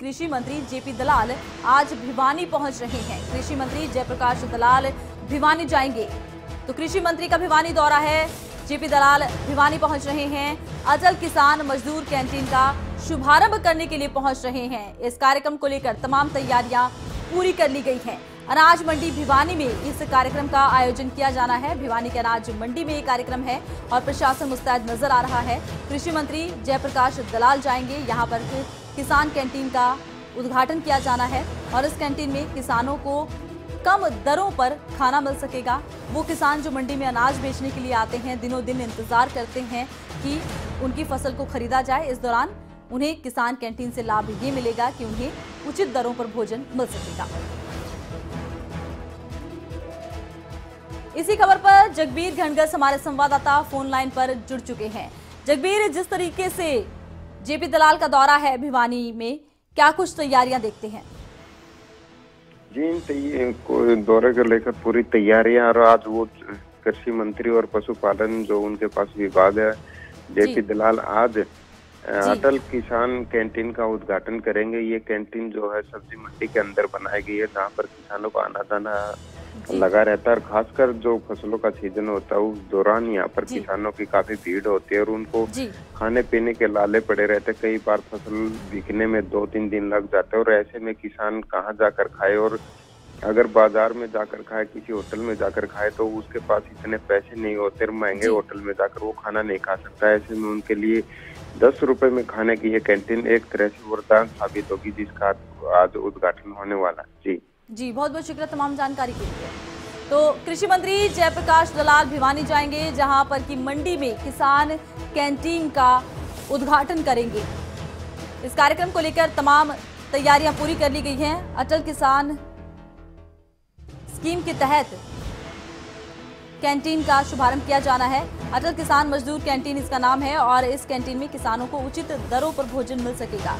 कृषि मंत्री जेपी दलाल आज भिवानी पहुँच रहे हैं। कृषि मंत्री जयप्रकाश दलाल भिवानी जाएँगे। तो कृषि मंत्री का भिवानी दौरा है। जेपी दलाल भिवानी पहुँच रहे हैं। अचल किसान मजदूर कैंटीन का शुभारंभ करने के लिए पहुँच रहे हैं। इस कार्यक्रम को लेकर तमाम तैयारियाँ पूरी कर ली गई हैं। अनाज मंडी भिवानी में इस कार्यक्रम का आयोजन किया जाना है। भिवानी के अनाज मंडी में ये कार्यक्रम है और प्रशासन मुस्तैद नज़र आ रहा है। कृषि मंत्री जयप्रकाश दलाल जाएँगे। यहाँ पर किसान कैंटीन का उद्घाटन किया जाना है और इस कैंटीन में किसानों को कम दरों पर खाना मिल सकेगा। वो किसान जो मंडी में अनाज बेचने के लिए आते हैं, दिनों दिन इंतज़ार करते हैं कि उनकी फ़सल को खरीदा जाए। इस दौरान उन्हें किसान कैंटीन से लाभ ये मिलेगा कि उन्हें उचित दरों पर भोजन मिल सकेगा। इसी खबर पर जगबीर घनगस हमारे संवाददाता फ़ोन लाइन पर जुड़ चुके हैं। जगबीर जिस तरीके से जेपी दलाल का दौरा है भिवानी में क्या कुछ तैयारियाँ देखते हैं? जी दौरे को लेकर पूरी तैयारियाँ और आज वो कृषि मंत्री और पशुपालन जो उनके पास विभाग है जेपी दलाल आज अटल किसान कैंटीन का उद्घाटन करेंगे। ये कैंटीन जो है सब्ज़ी मंडी के अंदर बनाई गई है जहाँ पर किसानों का आना जाना। लगा रहता है और खासकर जो फ़सलों का सीज़न होता है उस दौरान यहाँ पर किसानों की काफ़ी भीड़ होती है और उनको खाने पीने के लाले पड़े रहते हैं। कई बार फ़सल बिकने में दो तीन दिन लग जाते हैं और ऐसे में किसान कहाँ जाकर खाए और अगर बाज़ार में जाकर खाए किसी होटल में जाकर खाए तो उसके पास इतने पैसे नहीं होते महँगे होटल में जाकर वो खाना नहीं खा सकता। ऐसे में उनके लिए दस रुपए में खाने की ये कैंटीन एक तरह से वरदान साबित होगी जिसका आज उद्घाटन होने वाला है। जी। जी, बहुत बहुत शुक्रिया तमाम जानकारी के लिए। तो कृषि मंत्री जयप्रकाश दलाल भिवानी जाएँगे, जहाँ पर की मंडी में किसान कैंटीन का उद्घाटन करेंगे। इस कार्यक्रम को लेकर तमाम तैयारियाँ पूरी कर ली गई हैं। अटल किसान स्कीम के तहत कैंटीन का शुभारंभ किया जाना है। अटल किसान मजदूर कैंटीन इसका नाम है और इस कैंटीन में किसानों को उचित दरों पर भोजन मिल सकेगा।